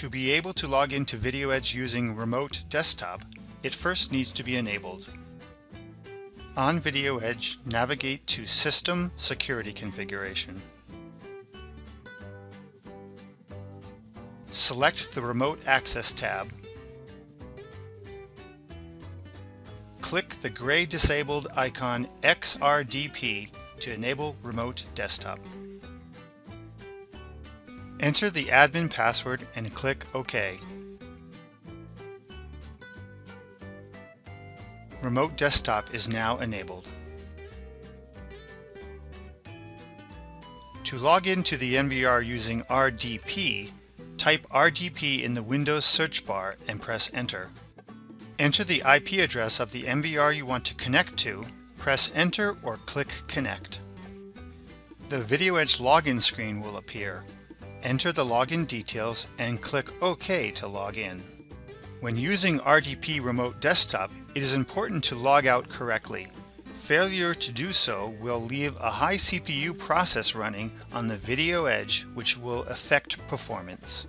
To be able to log into VideoEdge using Remote Desktop, it first needs to be enabled. On VideoEdge, navigate to System Security Configuration. Select the Remote Access tab. Click the gray disabled icon XRDP to enable Remote Desktop. Enter the admin password and click OK. Remote Desktop is now enabled. To log into the NVR using RDP, type RDP in the Windows search bar and press Enter. Enter the IP address of the NVR you want to connect to, press Enter or click Connect. The VideoEdge login screen will appear. Enter the login details and click OK to log in. When using RDP Remote Desktop, it is important to log out correctly. Failure to do so will leave a high CPU process running on the VideoEdge which will affect performance.